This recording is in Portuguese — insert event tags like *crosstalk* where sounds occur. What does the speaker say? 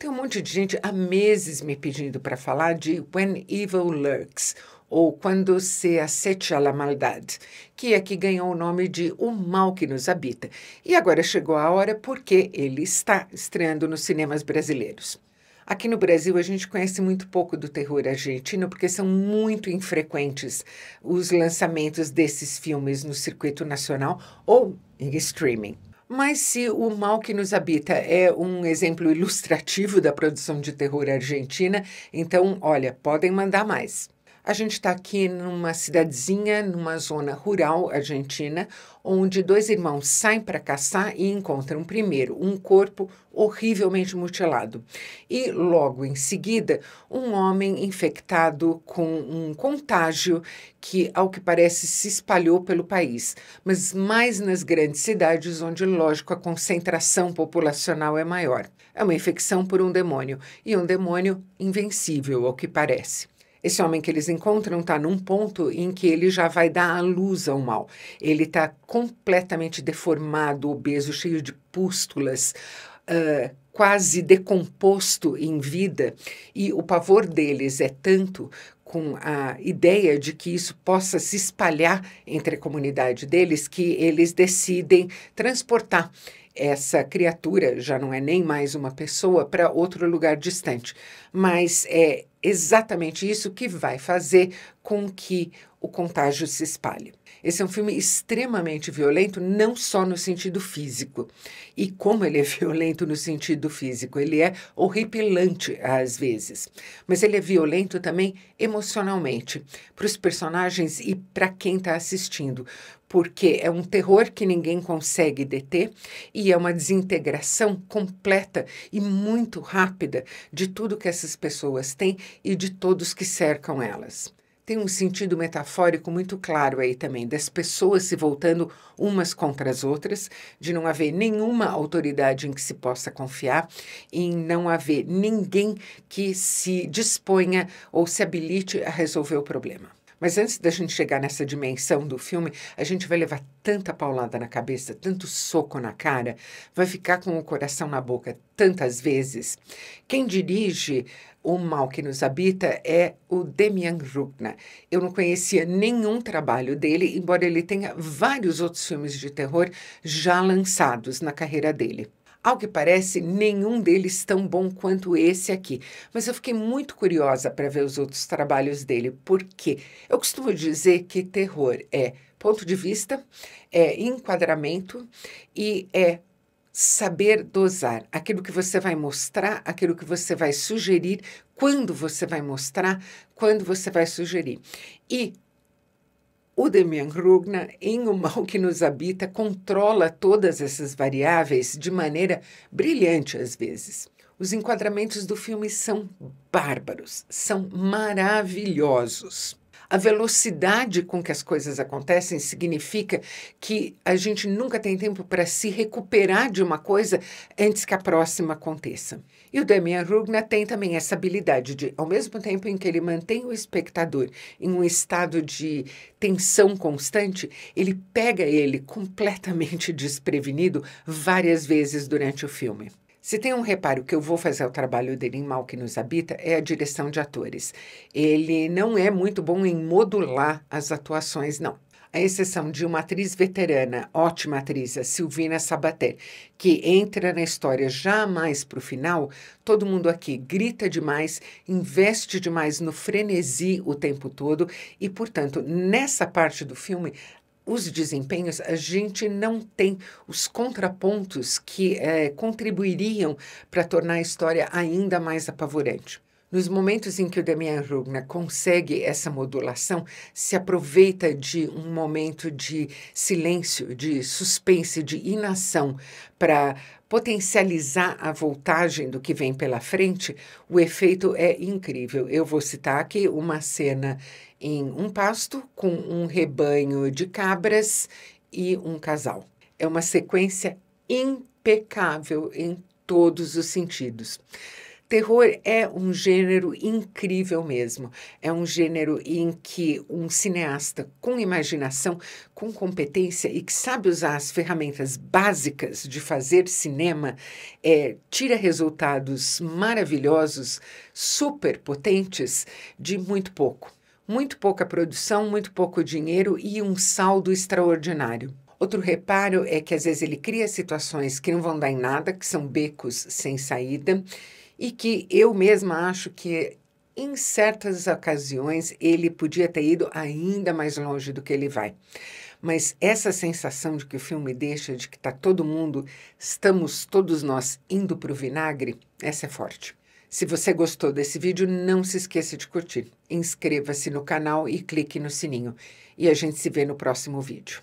Tem um monte de gente há meses me pedindo para falar de When Evil Lurks, ou Quando se acecha a maldade, que aqui ganhou o nome de O Mal que nos Habita. E agora chegou a hora porque ele está estreando nos cinemas brasileiros. Aqui no Brasil, a gente conhece muito pouco do terror argentino porque são muito infrequentes os lançamentos desses filmes no circuito nacional ou em streaming. Mas se o mal que nos habita é um exemplo ilustrativo da produção de terror argentina, então, olha, podem mandar mais. A gente está aqui numa cidadezinha, numa zona rural argentina, onde dois irmãos saem para caçar e encontram primeiro um corpo horrivelmente mutilado e logo em seguida um homem infectado com um contágio que, ao que parece, se espalhou pelo país, mas mais nas grandes cidades onde, lógico, a concentração populacional é maior. É uma infecção por um demônio e um demônio invencível, ao que parece. Esse homem que eles encontram está num ponto em que ele já vai dar a luz ao mal. Ele está completamente deformado, obeso, cheio de pústulas, uh, quase decomposto em vida. E o pavor deles é tanto com a ideia de que isso possa se espalhar entre a comunidade deles que eles decidem transportar essa criatura, já não é nem mais uma pessoa, para outro lugar distante. Mas é exatamente isso que vai fazer com que o contágio se espalhe. Esse é um filme extremamente violento, não só no sentido físico. E como ele é *laughs* violento no sentido físico, ele é horripilante às vezes. Mas ele é violento também emocionalmente, para os personagens e para quem está assistindo. Porque é um terror que ninguém consegue deter e é uma desintegração completa e muito rápida de tudo que essas pessoas têm e de todos que cercam elas tem um sentido metafórico muito claro aí também, das pessoas se voltando umas contra as outras, de não haver nenhuma autoridade em que se possa confiar, em não haver ninguém que se disponha ou se habilite a resolver o problema. Mas antes da gente chegar nessa dimensão do filme, a gente vai levar tanta paulada na cabeça, tanto soco na cara, vai ficar com o coração na boca tantas vezes. Quem dirige o Mal que Nos Habita é o Demian Rugna. Eu não conhecia nenhum trabalho dele, embora ele tenha vários outros filmes de terror já lançados na carreira dele. Ao que parece, nenhum deles tão bom quanto esse aqui. Mas eu fiquei muito curiosa para ver os outros trabalhos dele, porque eu costumo dizer que terror é ponto de vista, é enquadramento e é saber dosar aquilo que você vai mostrar, aquilo que você vai sugerir, quando você vai mostrar, quando você vai sugerir. E o Demian Rugna, em O Mal que Nos Habita, controla todas essas variáveis de maneira brilhante às vezes. Os enquadramentos do filme são bárbaros, são maravilhosos. A velocidade com que as coisas acontecem significa que a gente nunca tem tempo para se recuperar de uma coisa antes que a próxima aconteça. E o Damian Rugna tem também essa habilidade de, ao mesmo tempo em que ele mantém o espectador em um estado de tensão constante, ele pega ele completamente *laughs* desprevenido várias vezes durante o filme. Se tem um reparo que eu vou fazer o trabalho dele em Mal que nos habita, é a direção de atores. Ele não é muito bom em modular as atuações, não. A exceção de uma atriz veterana, ótima atriz, a Silvina Sabaté, que entra na história já mais para o final, todo mundo aqui grita demais, investe demais no frenesi o tempo todo e, portanto, nessa parte do filme, os desempenhos, a gente não tem os contrapontos que é, contribuiriam para tornar a história ainda mais apavorante. Nos momentos em que o Damian Rugna consegue essa modulação, se aproveita de um momento de silêncio, de suspense, de inação, para potencializar a voltagem do que vem pela frente, o efeito é incrível. Eu vou citar aqui uma cena em um pasto com um rebanho de cabras e um casal. É uma sequência impecável em todos os sentidos. Terror é um gênero incrível mesmo. É um gênero em que um cineasta com imaginação, com competência e que sabe usar as ferramentas básicas de fazer cinema, é, tira resultados maravilhosos, super potentes, de muito pouco. Muito pouca produção, muito pouco dinheiro e um saldo extraordinário. Outro reparo é que às vezes ele cria situações que não vão dar em nada, que são becos sem saída e que eu mesma acho que em certas ocasiões ele podia ter ido ainda mais longe do que ele vai. Mas essa sensação de que o filme deixa, de que está todo mundo, estamos todos nós indo para o vinagre, essa é forte. Se você gostou desse vídeo, não se esqueça de curtir. Inscreva-se no canal e clique no sininho. E a gente se vê no próximo vídeo.